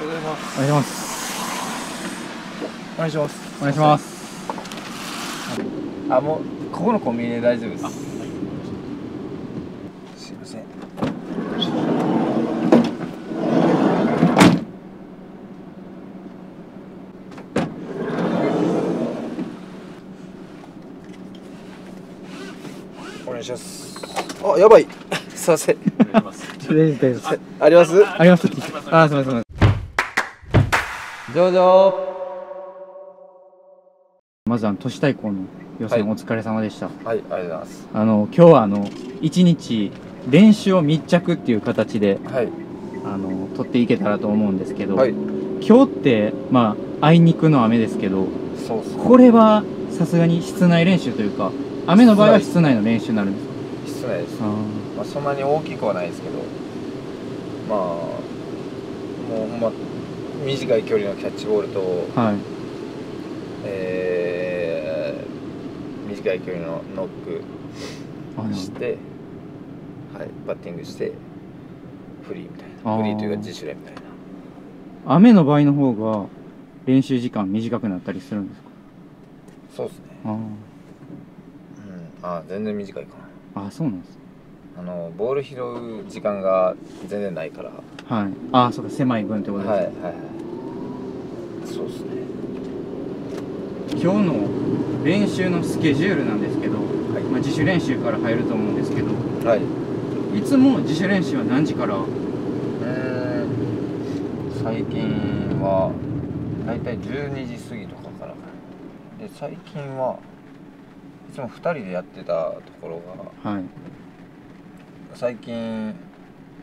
おはようございますお願いします。お願いしますお願いしますあもうここのコンビニで大丈夫です。すいません。お願いします。あやばい。すいません。あります？あります。あすみませんすみません上々。まずあの都市対抗の予選はい。お疲れ様でした、はいありがとうございます。あの今日はあの一日練習を密着っていう形ではい。あの取っていけたらと思うんですけど、はい。今日ってまああいにくの雨ですけどそうっすこれはさすがに室内練習というか雨の場合は室内。の練習になるんですか？室内です。あまあ、そんなに大きくはないですけどまあもうほんま短い距離のキャッチボールと、ーはい。えー短い距離のノックして、はい、バッティングしてフリーみたいな。フリーというか自主練みたいな。雨の場合の方が練習時間短くなったりするんですか？そうですね。あうん。あ全然短いかああそうなんですなあのボール拾う時間が全然ないから。はい。ああそうか狭い分ってことですね、はいはいはい。そうですね。今日の練習のスケジュールなんですけど、はい。まあ、自主練習から入ると思うんですけどはい。いつも自主練習は何時から？うーん。最近はだいたい12時過ぎとかから。で最近はいつも2人でやってたところがはい最近、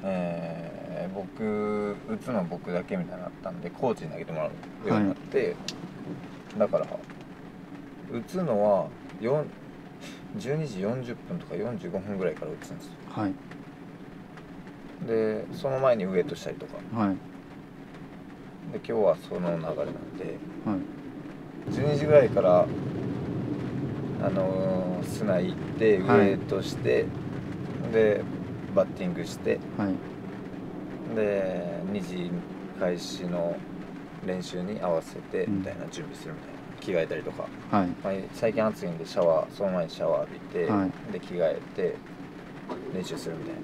えー僕打つの僕だけみたいになったんでコーチに投げてもらうようになって、だから打つのは4 12時40分とか45分ぐらいから打つんですよ。はい。でその前にウエイトしたりとか。はい。で今日はその流れなんではい。12時ぐらいからあのー砂行ってウはい。エイトして、でバッティングしてはい。で2時開始の練習に合わせてうん。みたいな準備するみたいな着替えたりとか、はい。まあ、最近暑いんでシャワーその前にシャワー浴びて、はい。で着替えて練習するみたい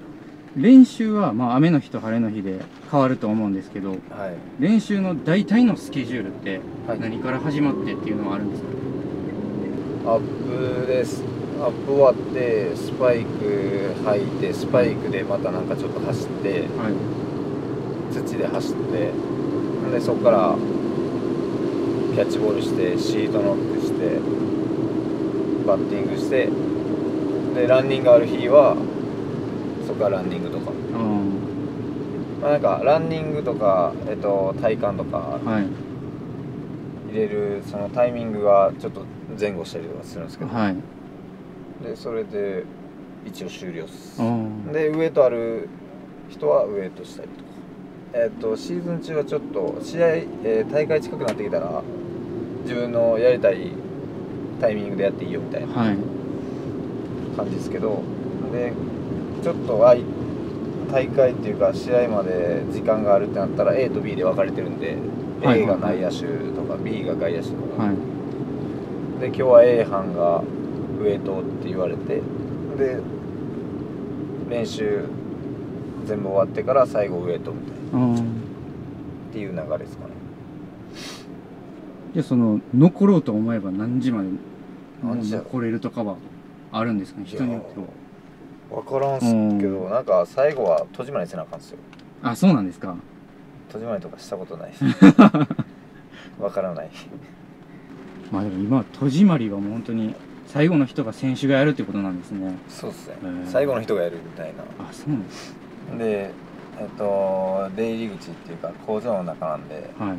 練習はまあ雨の日と晴れの日で変わると思うんですけどなはい。練習の大体のスケジュールってはい。何から始まってっていうのはあるんですか、アップですアップ終わってスパイク履いてスパイクでまたなんかちょっと走ってはい。土で走ってでそこからキャッチボールしてシートノックしてバッティングしてでランニングある日はそこからランニングとか、あまあ、なんかランニングとか、えっと、体幹とか入れるそのタイミングがちょっと前後したりとかするんですけど、はいでそれで一応終了っす。あーでウエイトある人はウエイトしたりとか。えっ、とシーズン中はちょっと試合、えー大会近くなってきたら自分のやりたいタイミングでやっていいよみたいなはい。感じですけど。でちょっとあい大会っていうか試合まで時間があるってなったら A と B で分かれてるんで、はい A が内野手とか B が外野手とか、はい。で今日は A 班がウエイトって言われてで練習全部終わってから最後ウエイトみたいな。っていう流れですかね。じゃあその残ろうと思えば何時まで残れるとかはあるんですかね？人によっては。分からんすけどなんか最後は戸締まりせなあかんっすよ。あそうなんですか。戸締まりとかしたことないし分 からない。まあでも今は戸締まりはもう本当に最後の人が選手がやるってことなんですね。そうっすね。へー。最後の人がやるみたいな。あそうなんですでえっと出入り口っていうか工場の中なんではい。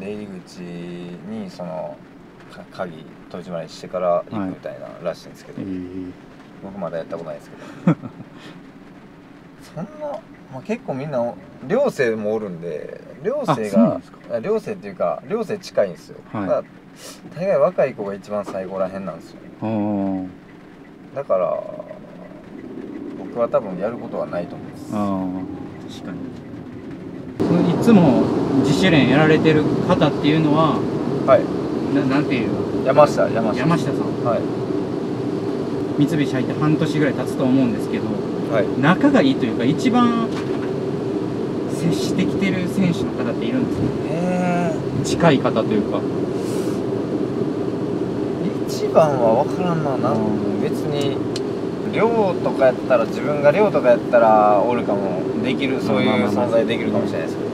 出入り口にそのか鍵戸締まりしてから行くみたいならしいんですけど、えー、僕まだやったことないですけど。そんな、まあ、結構みんな寮生もおるんで寮生が寮生っていうか寮生近いんですよ、はい。だから大概若い子が一番最後らへんなんですよ。だから僕は多分やることはないと思います。あー確かに。いつも自主練やられてる方っていうのははい。ななんていう山下山下。山下さん。はい三菱入って半年ぐらい経つと思うんですけどはい。仲がいいというか一番接してきてる選手の方っているんですか？へ近い方というか。え一番は分からんな。なうん。別に寮とかやったら自分が寮とかやったらおるかもできるそういう存在できるかもしれないですけど。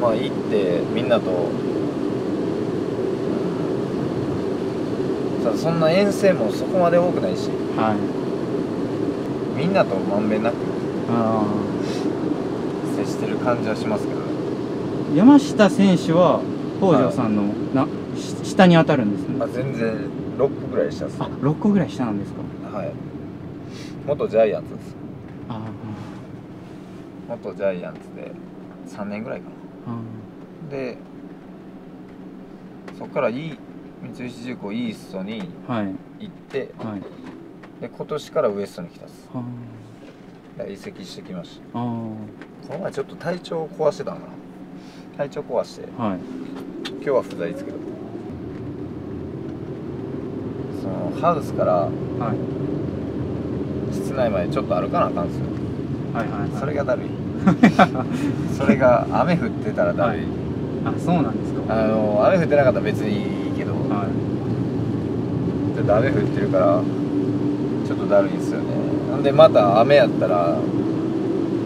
まあ行ってみんなとうんただそんな遠征もそこまで多くないしはい。みんなとまんべんなくあ接してる感じはしますけどー山下選手は北条さんの、なし下に当たるんですね。あ全然6個ぐらいしたっすあ6個ぐらい下なんですか。はい。元ジャイアンツです。あ元ジャイアンツで3年ぐらいかな。でそこからいい三菱重工イーストに行ってはい。で今年からウエストに来たっす。移籍してきました。この前ちょっと体調壊してたのかな。体調壊して。ーはい。今日は不在ですけど。そのハウスからはい。室内までちょっと歩かなあかんすよ。はいはいはい。それがだるいそれが雨降ってたらだるい、あそうなんですか。あの雨降ってなかったら別にいいけどはいちょっと雨降ってるからちょっとだるいんですよね。なんでまた雨やったら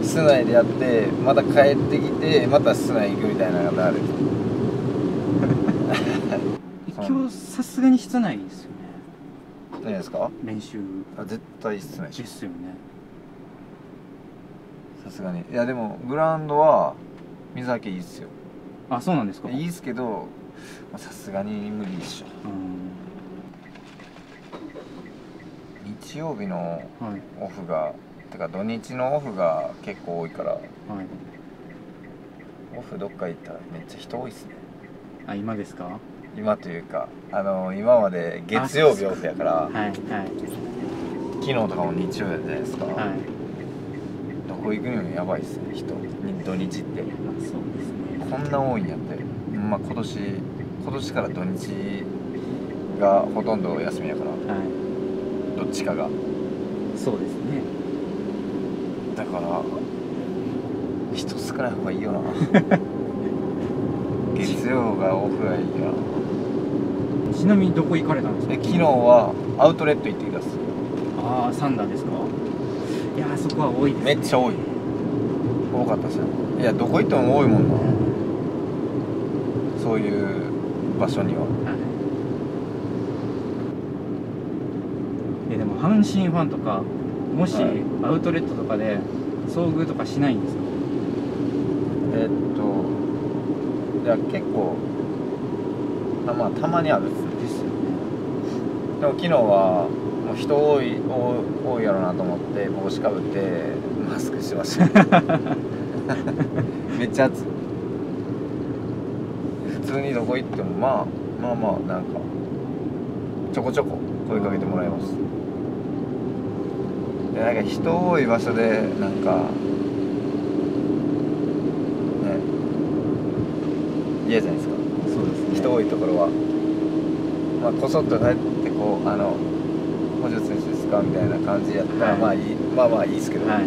室内でやってまた帰ってきてまた室内行くみたいなのがだる。い今日さすがに室内ですよね。何ですか？練習。あ絶対室内ですよね。さすがに。いやでもグラウンドは水はけいいっすよ。あそうなんですか。いいっすけどまあさすがに無理っしょ。うん日曜日のはい。オフがてか土日のオフが結構多いから。はい。オフどっか行ったらめっちゃ人多いっすね。あ今ですか？は今というかあの今まで月曜日オフやからいはい。昨日とかも日曜やじゃないですか、はい。どこ行くにもやばいっすね人。土日って。あそうですね。こんな多いんやって。まあ今年今年から土日がほとんど休みやから。はいどっちかが。そうですね。だから人少ない方がいいよな。月曜がオフがいいよなちなみにどこ行かれたんですか？で昨日はアウトレット行ってきたっす。ああサンダーですか？いやーそこは多いです、めっちゃ多い。多かったっすよ。いやどこ行っても多いもんな。そういう場所にははいえでも阪神ファンとかもしはい。アウトレットとかで遭遇とかしないんですか？えっといや結構あまあたまにあるですよね。でも昨日はもう人多い多多いやろなと思って帽子かぶってマスクしてました。めっちゃ暑い。普通にどこ行ってもまあまあまあなんかちょこちょこ声かけてもらいますでなんか人多い場所でなんかね。嫌じゃないですか。そうですね。人多いところは、まあ、こそっと帰ってこうあの補助選手ですかみたいな感じやったら、はい。まあいいまあまあいいですけど、はいはい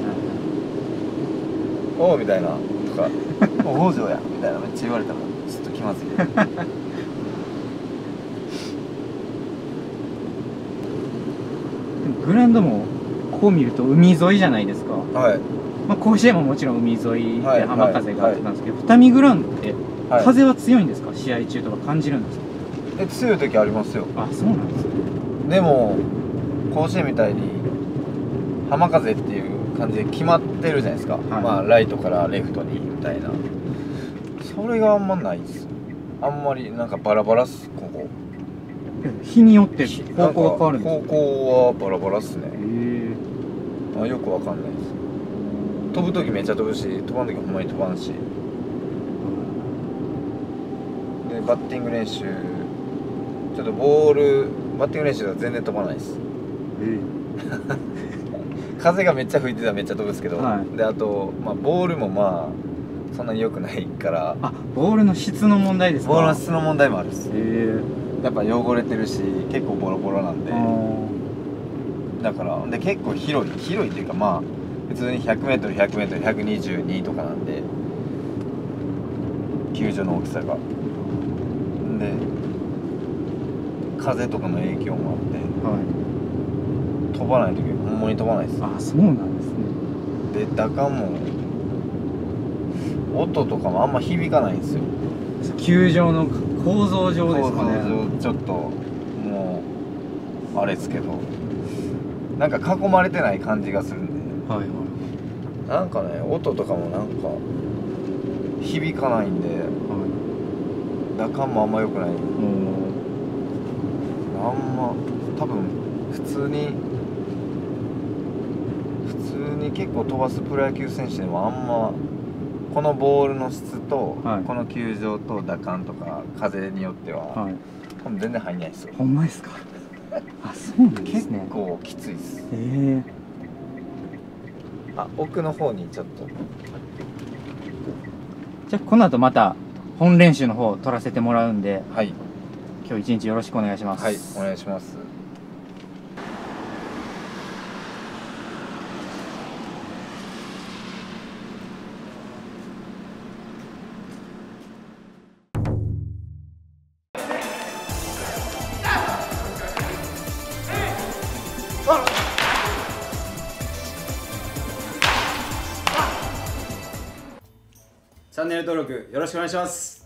おおみたいなとか。お北条やみたいなめっちゃ言われたらちょっと気まずい。で もグラウンドもこう見ると海沿いじゃないですか、はい。まあ、甲子園ももちろん海沿いではい浜風があってたんですけど、二見グラウンドってはい。風は強いんですか？試合中とか感じるんですか？え強い時ありますよ。あそうなんですね。でも甲子園みたいに浜風っていう感じで決まってるじゃないですか、い。まあライトからレフトにみたいな。それがあんまないです。あんまりなんかバラバラっすここ日によって方向が変わるんですか方向はバラバラっすね。へえ。あよくわかんないです。飛ぶ時めっちゃ飛ぶし飛ばん時ほんまに飛ばんし。でバッティング練習ちょっとボールバッティング練習は全然飛ばないです。風がめっちゃ吹いてたらめっちゃ飛ぶんですけど、はい。であと、まあ、ボールもまあそんなに良くないから。あボールの質の問題ですか？ボールの質の問題もあるっす。へえやっぱ汚れてるし結構ボロボロなんで。だからで結構広い広いっていうかまあ普通に 100m100m122 とかなんで。球場の大きさが。で風とかの影響もあって。はい。飛ばない時ほんまに飛ばないです。あそうなんですね。で打感も音とかもあんま響かないんですよ球場の構造上ですかね。構造上ちょっともうあれですけど。なんか囲まれてない感じがするんで。はいはい。なんかね音とかもなんか響かないんで。はい。打感もあんま良くない。おあんま多分普通に普通に結構飛ばすプロ野球選手でもあんまこのボールの質と、はい。この球場と打感とか風によっては、はい。全然入んないですよ。ほんまですか？あそうなんです結ね構きついです。へえ。あ奥の方にちょっと。じゃあこの後また本練習の方取らせてもらうんではい。今日一日よろしくお願いします。はいお願いします登録よろしくお願いします。